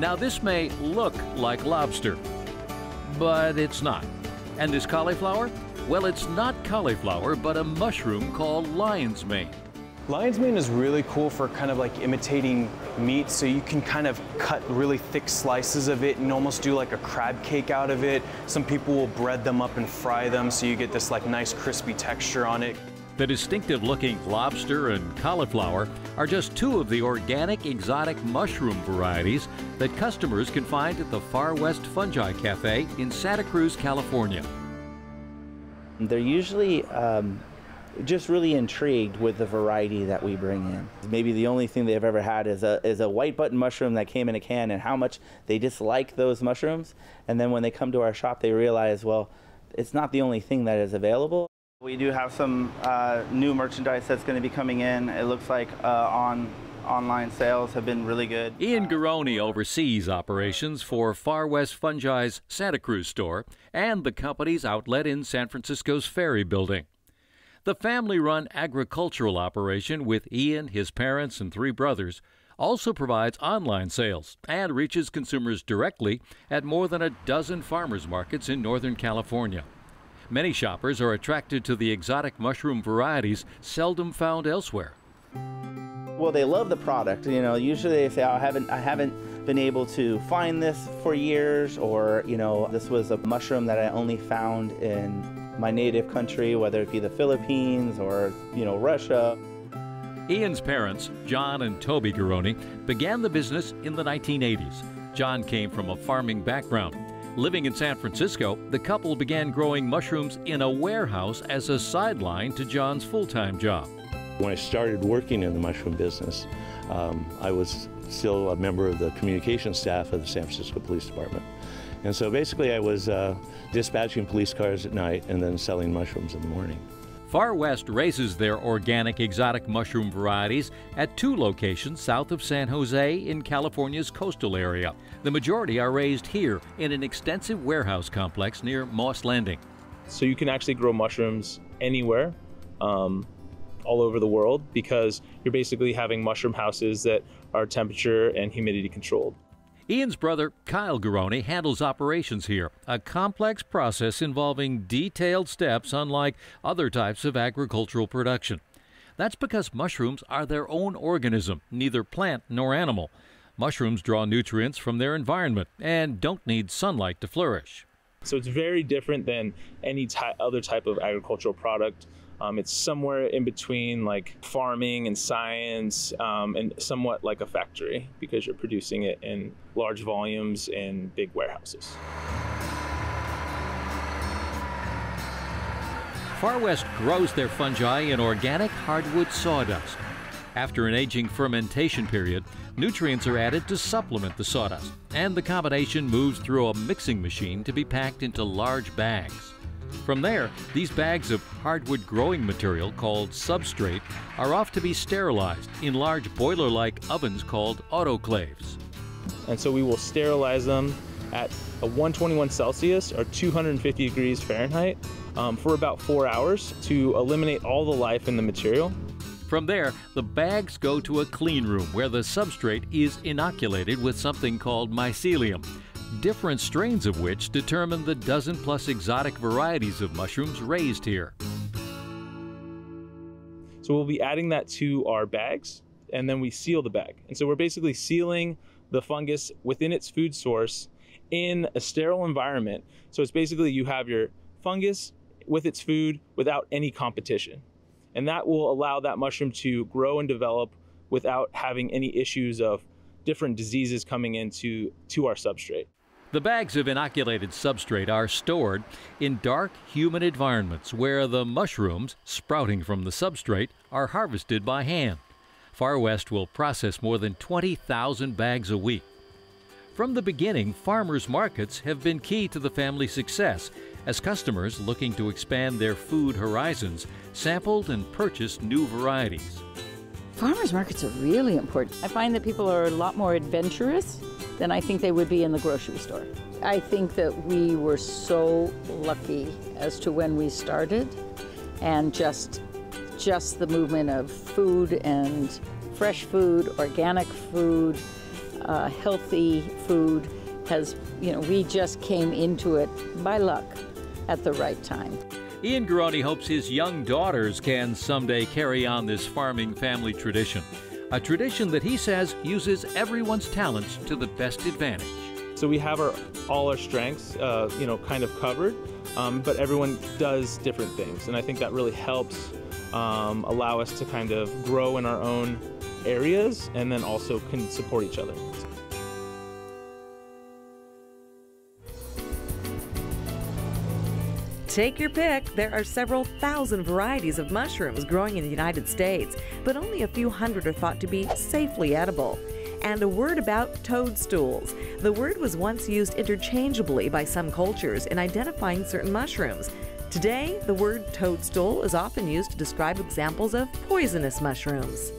Now, this may look like lobster, but it's not. And this cauliflower? Well, it's not cauliflower, but a mushroom called lion's mane. Lion's mane is really cool for kind of like imitating meat, so you can kind of cut really thick slices of it and almost do like a crab cake out of it. Some people will bread them up and fry them so you get this like nice crispy texture on it. The distinctive looking lobster and cauliflower are just two of the organic exotic mushroom varieties that customers can find at the Far West Fungi Cafe in Santa Cruz, California. They're usually um, just really intrigued with the variety that we bring in. Maybe the only thing they've ever had is a, is a white button mushroom that came in a can and how much they dislike those mushrooms. And then when they come to our shop, they realize, well, it's not the only thing that is available. We do have some uh, new merchandise that's going to be coming in. It looks like uh, on online sales have been really good. Ian Garrone oversees operations for Far West Fungi's Santa Cruz store and the company's outlet in San Francisco's Ferry Building. The family run agricultural operation with Ian, his parents, and three brothers also provides online sales and reaches consumers directly at more than a dozen farmers markets in Northern California. Many shoppers are attracted to the exotic mushroom varieties seldom found elsewhere. Well, they love the product. You know, usually they say, oh, "I haven't, I haven't been able to find this for years," or you know, this was a mushroom that I only found in my native country, whether it be the Philippines or you know Russia. Ian's parents, John and Toby Garrone, began the business in the 1980s. John came from a farming background. Living in San Francisco, the couple began growing mushrooms in a warehouse as a sideline to John's full time job. When I started working in the mushroom business, um, I was still a member of the communication staff of the San Francisco Police Department. And so basically, I was uh, dispatching police cars at night and then selling mushrooms in the morning. Far West raises their organic exotic mushroom varieties at two locations south of San Jose in California's coastal area. The majority are raised here in an extensive warehouse complex near Moss Landing. So you can actually grow mushrooms anywhere, um, all over the world, because you're basically having mushroom houses that are temperature and humidity controlled. Ian's brother, Kyle Garrone, handles operations here, a complex process involving detailed steps unlike other types of agricultural production. That's because mushrooms are their own organism, neither plant nor animal. Mushrooms draw nutrients from their environment and don't need sunlight to flourish. So it's very different than any ty- other type of agricultural product. Um, it's somewhere in between like farming and science um, and somewhat like a factory because you're producing it in large volumes in big warehouses. Far West grows their fungi in organic hardwood sawdust. After an aging fermentation period, nutrients are added to supplement the sawdust, and the combination moves through a mixing machine to be packed into large bags. From there, these bags of hardwood growing material called substrate are off to be sterilized in large boiler like ovens called autoclaves. And so we will sterilize them at a 121 Celsius or 250 degrees Fahrenheit um, for about four hours to eliminate all the life in the material. From there, the bags go to a clean room where the substrate is inoculated with something called mycelium, different strains of which determine the dozen plus exotic varieties of mushrooms raised here. So we'll be adding that to our bags and then we seal the bag. And so we're basically sealing the fungus within its food source in a sterile environment. So it's basically you have your fungus with its food without any competition. And that will allow that mushroom to grow and develop without having any issues of different diseases coming into to our substrate. The bags of inoculated substrate are stored in dark, humid environments where the mushrooms sprouting from the substrate are harvested by hand. Far West will process more than 20,000 bags a week. From the beginning, farmers markets have been key to the family's success as customers looking to expand their food horizons sampled and purchased new varieties. Farmers markets are really important. I find that people are a lot more adventurous than I think they would be in the grocery store. I think that we were so lucky as to when we started and just just the movement of food and fresh food, organic food, uh, healthy food has, you know, we just came into it by luck at the right time. Ian Garrone hopes his young daughters can someday carry on this farming family tradition. A tradition that he says uses everyone's talents to the best advantage. So we have our all our strengths, uh, you know, kind of covered, um, but everyone does different things, and I think that really helps um, allow us to kind of grow in our own areas, and then also can support each other. Take your pick. There are several thousand varieties of mushrooms growing in the United States, but only a few hundred are thought to be safely edible. And a word about toadstools. The word was once used interchangeably by some cultures in identifying certain mushrooms. Today, the word toadstool is often used to describe examples of poisonous mushrooms.